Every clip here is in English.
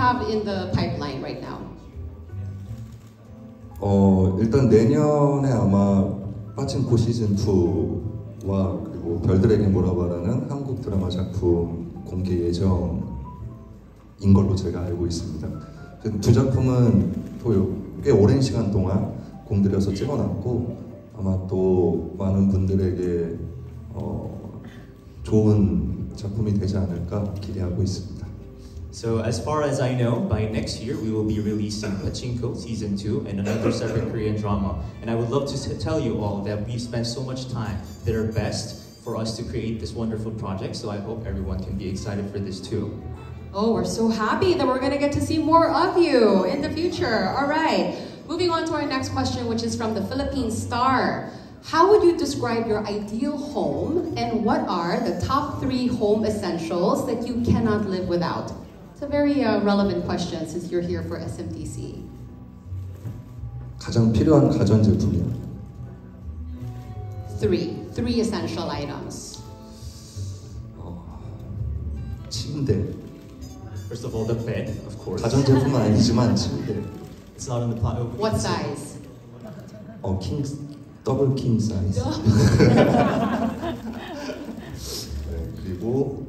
have in the pipeline right now? 어, 일단 내년에 아마 빠친코 시즌 2와 그리고 별들에게 몰아봐라는 한국 드라마 작품 공개 예정인 걸로 제가 알고 있습니다. 그두 작품은 또꽤 오랜 시간 동안 공들여서 찍어놨고 아마 또 많은 분들에게 어, 좋은 작품이 되지 않을까 기대하고 있습니다. So as far as I know, by next year we will be releasing Pachinko season two and another separate Korean drama. And I would love to tell you all that we've spent so much time, did our best for us to create this wonderful project. So I hope everyone can be excited for this too. Oh, we're so happy that we're going to get to see more of you in the future. All right. Moving on to our next question, which is from the Philippine Star. How would you describe your ideal home and what are the top three home essentials that you cannot live without? It's a very uh, relevant question since you're here for SMDC. 가장 필요한 가전제품이요. Three. Three essential items. 어, 침대. First of all, the bed, of course. 가전제품은 아니지만 침대. It's not in the plot. What size? 어, 킹, 더블 킹 사이즈. 네, 그리고 and be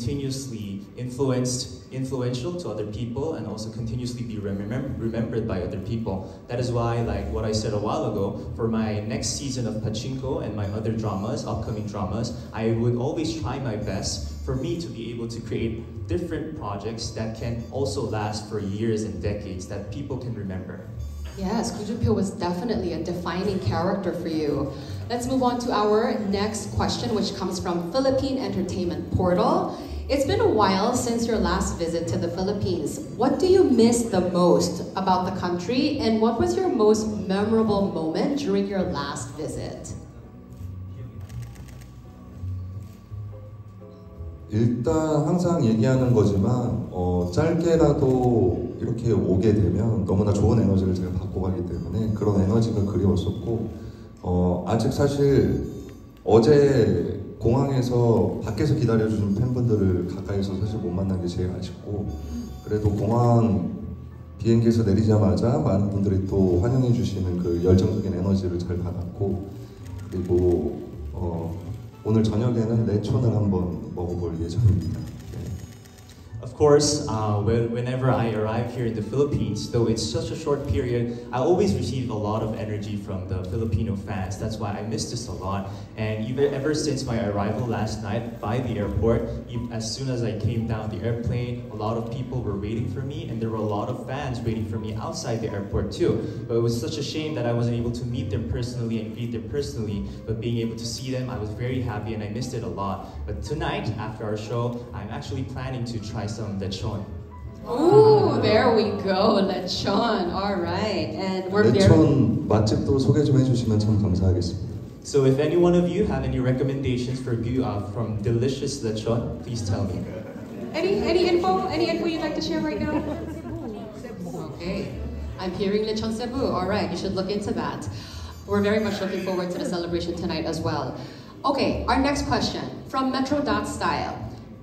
continuously influenced, influential to other people, and also continuously be remem- remembered by other people. That is why, like what I said a while ago, for my next season of Pachinko and my other dramas, upcoming dramas, I would always try my best for me to be able to create different projects that can also last for years and decades that people can remember. Yes, Gu Jun-pyo was definitely a defining character for you. Let's move on to our next question, which comes from Philippine Entertainment Portal. It's been a while since your last visit to the Philippines. What do you miss the most about the country, and what was your most memorable moment during your last visit? 일단 항상 얘기하는 거지만 어, 짧게라도 이렇게 오게 되면 너무나 좋은 에너지를 제가 받고 가기 때문에 그런 에너지가 그리웠었고 어, 아직 사실 어제 공항에서 밖에서 기다려주는 팬분들을 가까이서 사실 못 만난 게 제일 아쉽고 그래도 공항 비행기에서 내리자마자 많은 분들이 또 환영해 주시는 그 열정적인 에너지를 잘 받았고 그리고 어, 오늘 저녁에는 레촌을 한번 먹어볼 예정입니다. 네. Of course, uh, whenever I arrive here in the Philippines, though it's such a short period, I always receive a lot of energy from the Filipino fans. That's why I miss this a lot. And even ever since my arrival last night by the airport, as soon as I came down the airplane, a lot of people were waiting for me, and there were a lot of fans waiting for me outside the airport too. But it was such a shame that I wasn't able to meet them personally and greet them personally. But being able to see them, I was very happy, and I missed it a lot. But tonight, after our show, I'm actually planning to try some lechon. Ooh, there we go, lechon. All right, and we're very. 레촌 맛집도 소개 좀 해주시면 참 감사하겠습니다. So if any one of you have any recommendations for gu- uh, from delicious lechon, please tell me. Any any info? Any info you'd like to share right now? Okay. I'm hearing Lechon Cebu. All right, you should look into that. We're very much looking forward to the celebration tonight as well. Okay, our next question from Metro Dot Style.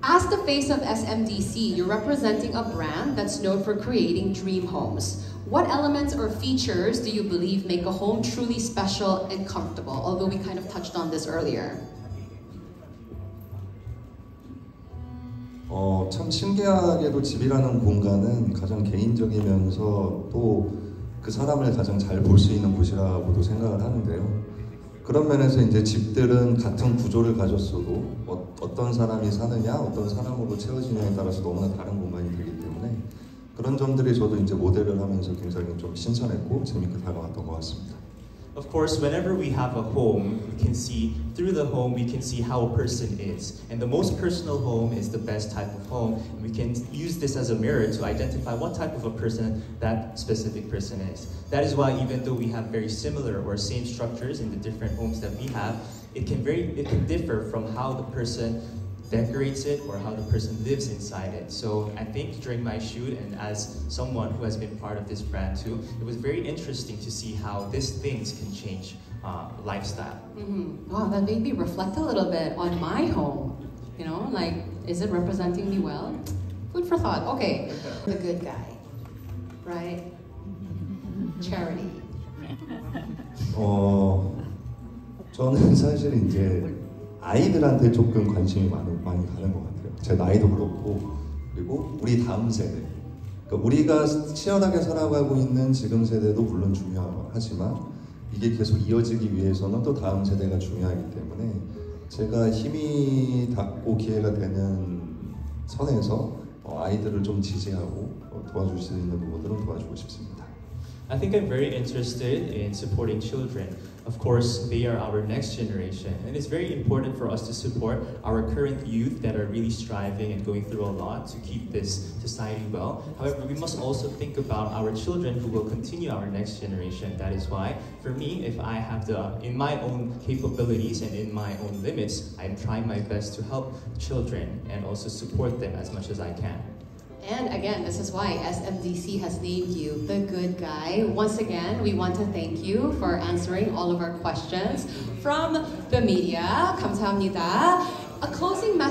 As the face of SMDC, you're representing a brand that's known for creating dream homes. What elements or features do you believe make a home truly special and comfortable? Although we kind of touched on this earlier. 어, 참 신기하게도 집이라는 공간은 가장 개인적이면서 또 그 사람을 가장 잘 볼 수 있는 곳이라고도 생각을 하는데요. 그런 면에서 이제 집들은 같은 구조를 가졌어도 어, 어떤 사람이 사느냐, 어떤 사람으로 채워지냐에 따라서 너무나 다른 공간이 되기 때문에 그런 점들이 저도 이제 모델을 하면서 굉장히 좀 신선했고 재밌게 다가왔던 것 같습니다. Of course, whenever we have a home, we can see through the home we can see how a person is. And the most personal home is the best type of home. And we can use this as a mirror to identify what type of a person that specific person is. That is why even though we have very similar or same structures in the different homes that we have, it can very it can differ from how the person decorates it or how the person lives inside it. So I think during my shoot and as someone who has been part of this brand too, it was very interesting to see how these things can change uh, lifestyle. Mm-hmm. Wow, that made me reflect a little bit on my home. You know, like Is it representing me well? Food for thought. Okay. The good guy. Right? Charity. 어, 저는 사실 이제 아이들한테 조금 관심이 많은, 많이 가는 것 같아요. 제 나이도 그렇고, 그리고 우리 다음 세대. 그러니까 우리가 치열하게 살아가고 있는 지금 세대도 물론 중요하지만, 이게 계속 이어지기 위해서는 또 다음 세대가 중요하기 때문에, 제가 힘이 닿고 기회가 되는 선에서 어, 아이들을 좀 지지하고 어, 도와줄 수 있는 부분들은 도와주고 싶습니다. I think I'm very interested in supporting children. Of course, they are our next generation, and it's very important for us to support our current youth that are really striving and going through a lot to keep this society well. However, we must also think about our children who will continue our next generation. That is why, for me, if I have the, in my own capabilities and in my own limits, I'm trying my best to help children and also support them as much as I can. And again, this is why SMDC has named you the good guy. Once again, we want to thank you for answering all of our questions from the media. 감사합니다. A closing message.